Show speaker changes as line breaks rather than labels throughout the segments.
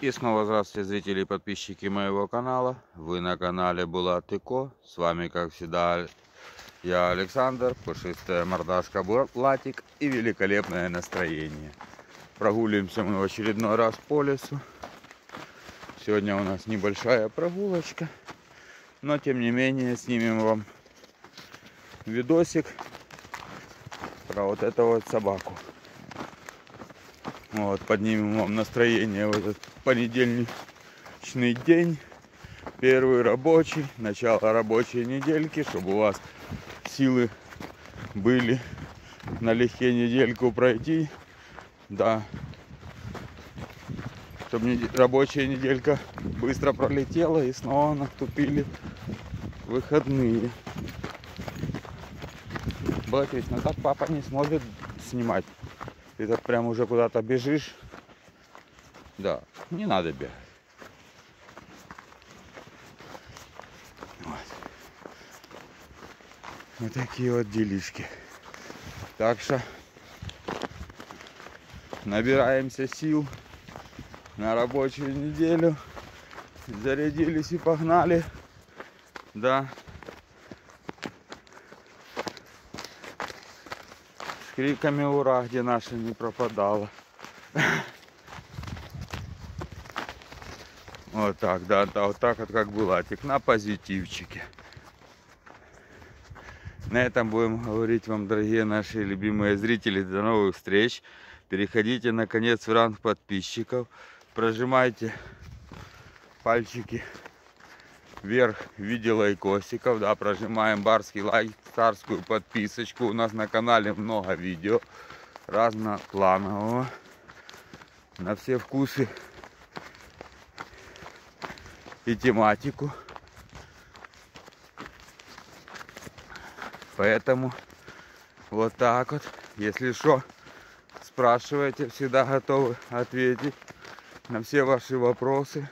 И снова здравствуйте, зрители и подписчики моего канала. Вы на канале Булат Ико. С вами, как всегда, я Александр, пушистая мордашка Булатик и великолепное настроение. Прогуливаемся мы в очередной раз по лесу. Сегодня у нас небольшая прогулочка. Но, тем не менее, снимем вам видосик про вот эту вот собаку. Вот, поднимем вам настроение в этот понедельничный день. Первый рабочий, начало рабочей недельки, чтобы у вас силы были налегке недельку пройти. Да. Чтобы рабочая неделька быстро пролетела и снова наступили выходные. Батя, ну так папа не сможет снимать. Ты так прям уже куда-то бежишь. Да, не надо бегать. Вот. вот такие вот делишки. Так что набираемся сил на рабочую неделю. Зарядились и погнали. Да. Криками ура, где наша не пропадала. Вот так, да, да, вот так вот как была, тик на позитивчике. На этом будем говорить вам, дорогие наши любимые зрители. До новых встреч. Переходите, наконец, в ранг подписчиков. Прожимайте пальчики вверх в виде лайкосиков. Да, прожимаем барский лайк, царскую подписочку. У нас на канале много видео разнопланового. На все вкусы и тематику. Поэтому вот так вот. Если что, спрашивайте, всегда готовы ответить на все ваши вопросы.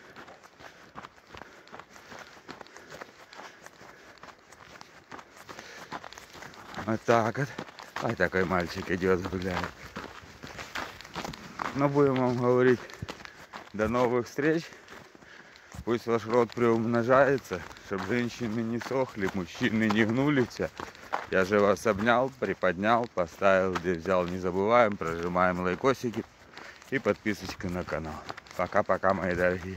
Вот так вот. Ай, такой мальчик идет гуляет. Но будем вам говорить до новых встреч. Пусть ваш род приумножается, чтобы женщины не сохли, мужчины не гнулись. Я же вас обнял, приподнял, поставил, где взял. Не забываем, прожимаем лайкосики и подписочку на канал. Пока-пока, мои дорогие.